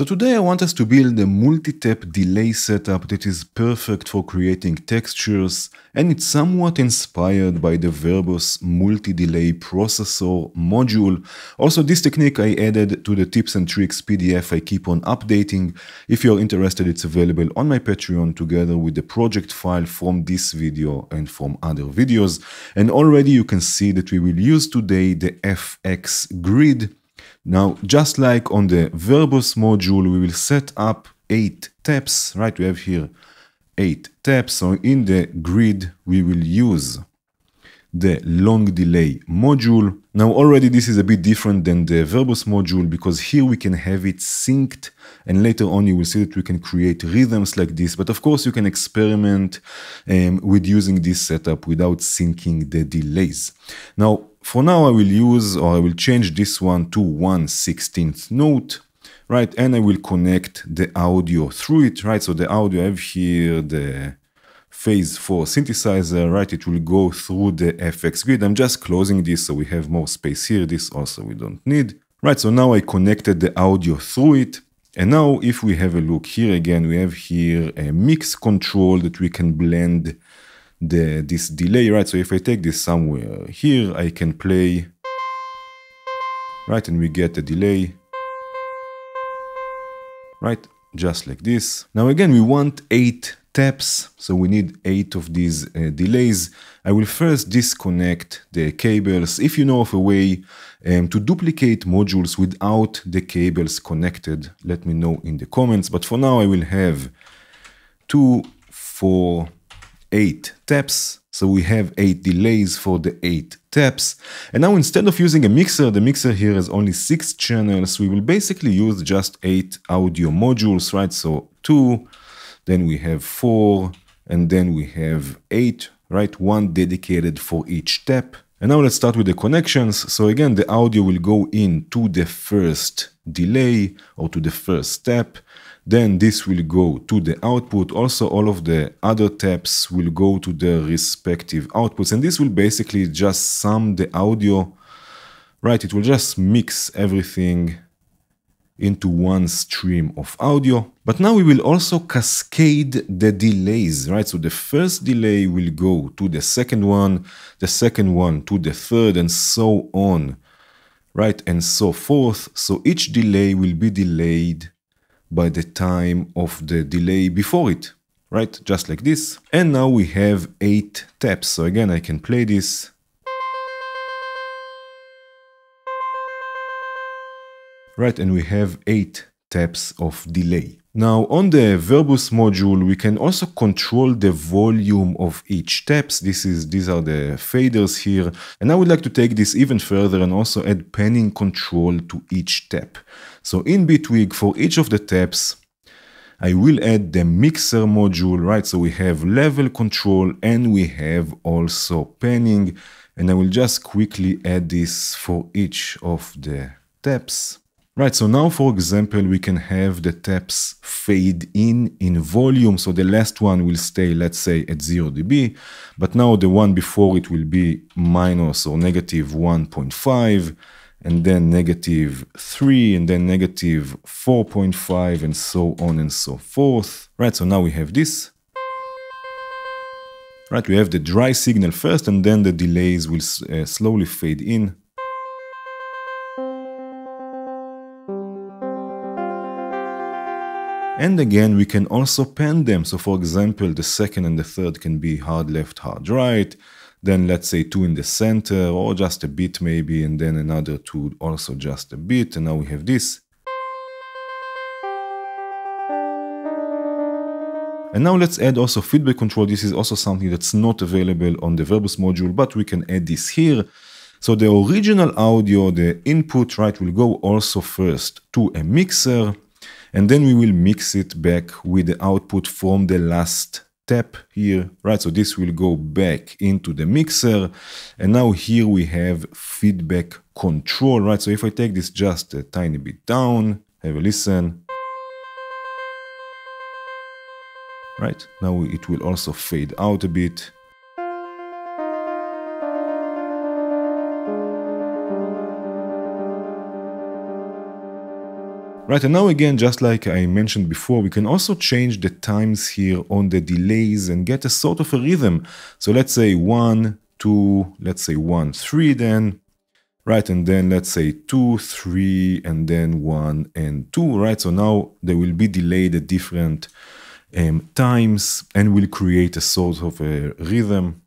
So today I want us to build a multi-tap delay setup that is perfect for creating textures and it's somewhat inspired by the Verbos multi-delay processor module. Also this technique I added to the tips and tricks PDF I keep on updating. If you're interested it's available on my Patreon together with the project file from this video and from other videos. And already you can see that we will use today the FX grid now, just like on the Verbos module, we will set up eight taps, right? We have here eight taps. So in the grid, we will use the long delay module. Now already this is a bit different than the Verbos module because here we can have it synced and later on you will see that we can create rhythms like this. But of course you can experiment um, with using this setup without syncing the delays. Now for now I will use or I will change this one to 1 16th note right? And I will connect the audio through it right? So the audio I have here the phase 4 synthesizer right? It will go through the FX grid. I'm just closing this so we have more space here. This also we don't need right? So now I connected the audio through it. And now if we have a look here again we have here a mix control that we can blend the this delay, right? So if I take this somewhere here, I can play, right? And we get a delay, right? Just like this. Now again, we want eight taps, so we need eight of these uh, delays. I will first disconnect the cables. If you know of a way um, to duplicate modules without the cables connected, let me know in the comments. But for now, I will have two, four, eight taps. So we have eight delays for the eight taps. And now instead of using a mixer, the mixer here has only six channels. We will basically use just eight audio modules, right? So two, then we have four, and then we have eight, right? One dedicated for each tap. And now let's start with the connections. So again, the audio will go in to the first delay or to the first step. Then this will go to the output. Also, all of the other taps will go to the respective outputs. And this will basically just sum the audio, right? It will just mix everything into one stream of audio. But now we will also cascade the delays, right? So the first delay will go to the second one, the second one to the third, and so on, right? And so forth. So each delay will be delayed by the time of the delay before it, right? Just like this. And now we have eight taps. So again, I can play this. Right, and we have eight taps of delay. Now on the Verbos module, we can also control the volume of each taps. This is These are the faders here. And I would like to take this even further and also add panning control to each tap. So in Bitwig, for each of the taps, I will add the mixer module, right? So we have level control and we have also panning. And I will just quickly add this for each of the taps. Right, so now for example, we can have the taps fade in in volume. So the last one will stay, let's say at 0 dB, but now the one before it will be minus or negative 1.5 and then negative 3 and then negative 4.5 and so on and so forth. Right, so now we have this. Right, we have the dry signal first and then the delays will uh, slowly fade in And again, we can also pan them. So for example, the second and the third can be hard left, hard right. Then let's say two in the center or just a bit maybe. And then another two also just a bit. And now we have this. And now let's add also feedback control. This is also something that's not available on the Verbos module, but we can add this here. So the original audio, the input, right, will go also first to a mixer and then we will mix it back with the output from the last tap here, right? So this will go back into the mixer. And now here we have feedback control, right? So if I take this just a tiny bit down, have a listen. Right, now it will also fade out a bit. Right, and now again, just like I mentioned before, we can also change the times here on the delays and get a sort of a rhythm. So let's say one, two, let's say one, three then, right? And then let's say two, three, and then one and two, right? So now they will be delayed at different um, times and will create a sort of a rhythm.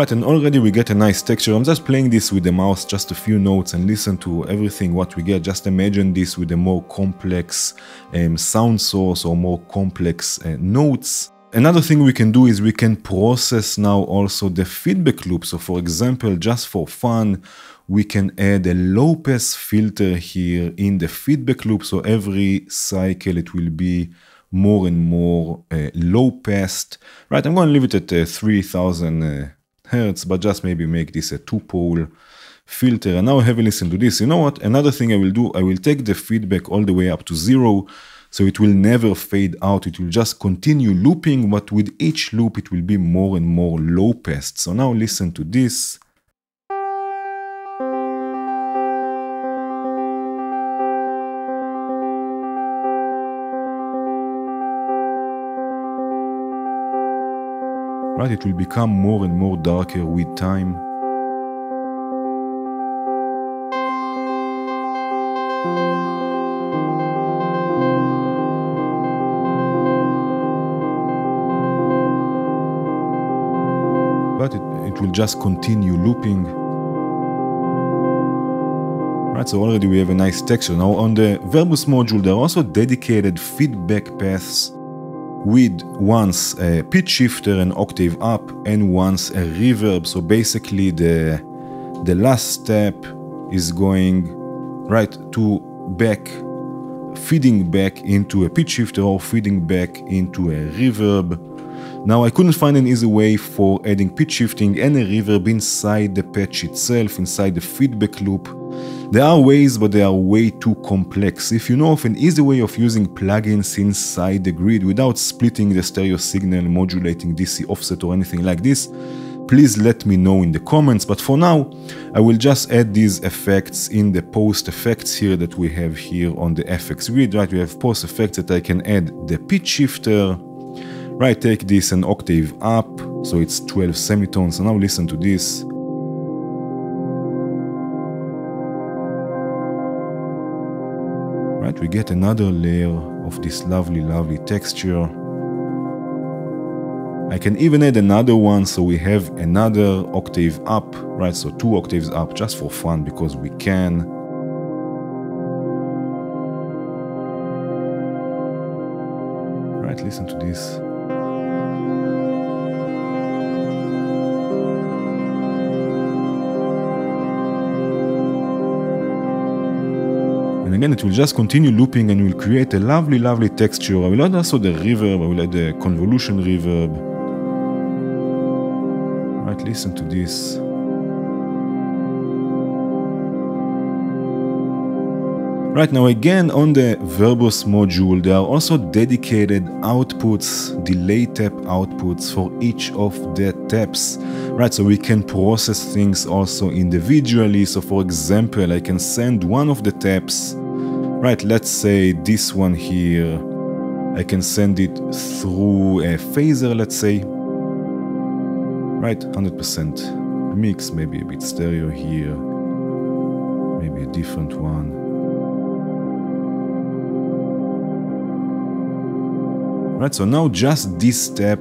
Right, and already we get a nice texture. I'm just playing this with the mouse, just a few notes and listen to everything what we get. Just imagine this with a more complex um, sound source or more complex uh, notes. Another thing we can do is we can process now also the feedback loop. So for example, just for fun, we can add a low pass filter here in the feedback loop. So every cycle it will be more and more uh, low passed. Right, I'm going to leave it at uh, 3000 uh, hertz, but just maybe make this a two pole filter. And now have a listen to this. You know what? Another thing I will do, I will take the feedback all the way up to zero. So it will never fade out. It will just continue looping, but with each loop, it will be more and more low passed. So now listen to this. Right? It will become more and more darker with time. But it, it will just continue looping. Right, so already we have a nice texture. Now on the Verbos module, there are also dedicated feedback paths with once a pitch shifter an octave up and once a reverb. So basically the the last step is going right to back feeding back into a pitch shifter or feeding back into a reverb. Now I couldn't find an easy way for adding pitch shifting and a reverb inside the patch itself inside the feedback loop there are ways, but they are way too complex. If you know of an easy way of using plugins inside the grid without splitting the stereo signal, modulating DC offset or anything like this, please let me know in the comments. But for now, I will just add these effects in the post effects here that we have here on the FX grid, right? We have post effects that I can add the pitch shifter, right? Take this an octave up, so it's 12 semitones. So now listen to this. We get another layer of this lovely lovely texture. I can even add another one so we have another octave up right? So two octaves up just for fun because we can. Right listen to this And again, it will just continue looping and will create a lovely, lovely texture. I will add also the reverb, I will add the convolution reverb. Right, listen to this. Right now again on the Verbos module there are also dedicated outputs, delay tap outputs for each of the taps. Right, so we can process things also individually. So for example, I can send one of the taps, right, let's say this one here, I can send it through a phaser, let's say. Right, 100% mix, maybe a bit stereo here, maybe a different one. Right? So now just this step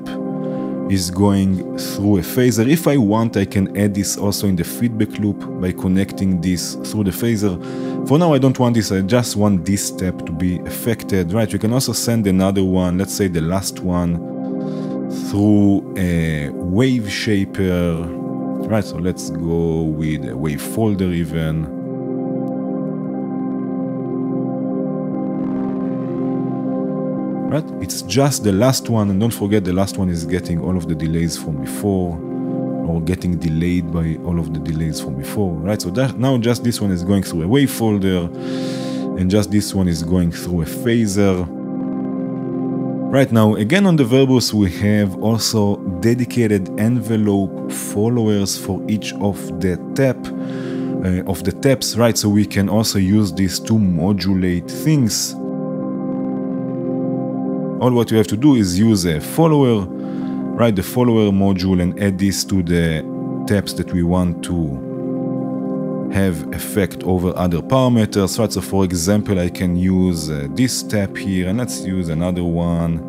is going through a phaser. If I want, I can add this also in the feedback loop by connecting this through the phaser. For now, I don't want this, I just want this step to be affected, right? You can also send another one, let's say the last one, through a wave shaper, right? So let's go with a wave folder even. Right? It's just the last one, and don't forget the last one is getting all of the delays from before. or getting delayed by all of the delays from before, right? So that now just this one is going through a wave folder and just this one is going through a phaser. Right now, again on the Verbos, we have also dedicated envelope followers for each of the tap uh, of the taps, right? So we can also use this to modulate things. All what you have to do is use a follower, right the follower module and add this to the tabs that we want to have effect over other parameters. Right, so for example, I can use uh, this tab here and let's use another one.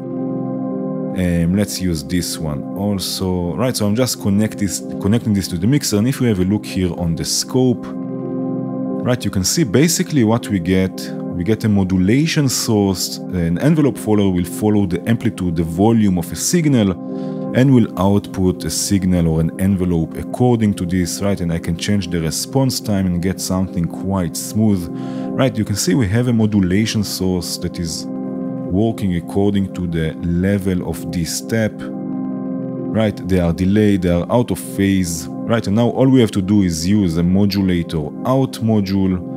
Um, let's use this one also. Right, so I'm just connect this, connecting this to the mixer and if we have a look here on the scope, right, you can see basically what we get we get a modulation source, an envelope follower will follow the amplitude, the volume of a signal, and will output a signal or an envelope according to this, right? And I can change the response time and get something quite smooth, right? You can see we have a modulation source that is working according to the level of this step, right? They are delayed, they are out of phase, right? And now all we have to do is use a modulator out module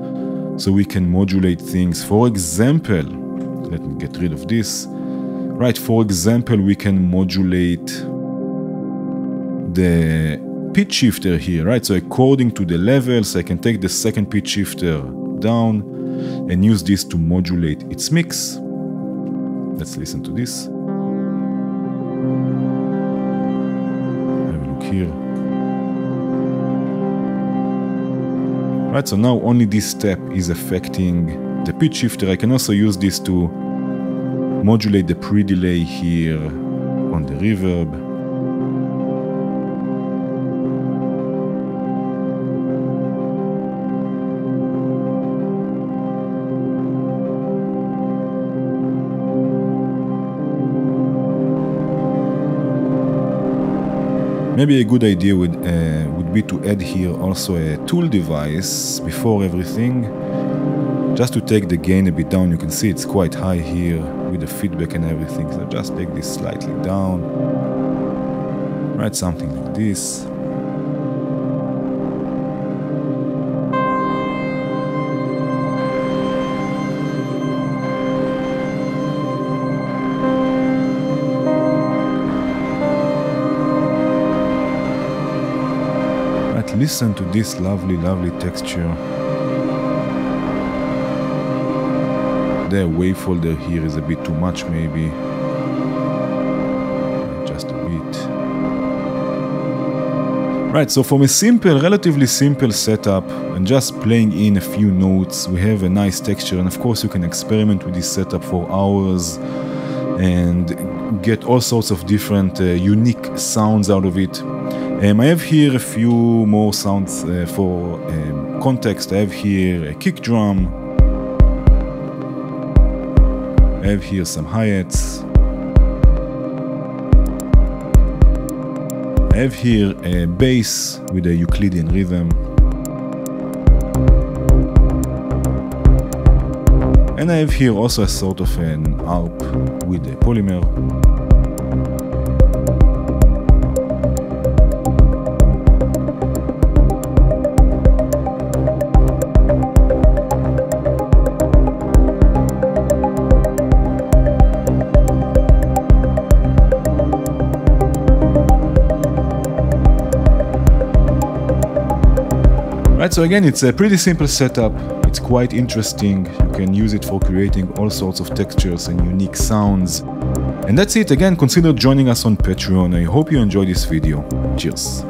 so we can modulate things. For example, let me get rid of this. Right, for example, we can modulate the pitch shifter here, right? So according to the levels, I can take the second pitch shifter down and use this to modulate its mix. Let's listen to this. Have a look here. Right, so now only this step is affecting the pitch shifter. I can also use this to modulate the pre-delay here on the reverb. Maybe a good idea would, uh, be to add here also a tool device before everything, just to take the gain a bit down. You can see it's quite high here with the feedback and everything, so just take this slightly down. Right something like this. Listen to this lovely, lovely texture. The wave folder here is a bit too much maybe. Just a bit. Right, so from a simple, relatively simple setup and just playing in a few notes, we have a nice texture and of course you can experiment with this setup for hours and get all sorts of different uh, unique sounds out of it. Um, I have here a few more sounds uh, for um, context. I have here a kick drum. I have here some hi-hats. I have here a bass with a Euclidean rhythm. And I have here also a sort of an ARP with a Polymer. Right, so again, it's a pretty simple setup. It's quite interesting. You can use it for creating all sorts of textures and unique sounds. And that's it. Again, consider joining us on Patreon. I hope you enjoyed this video. Cheers.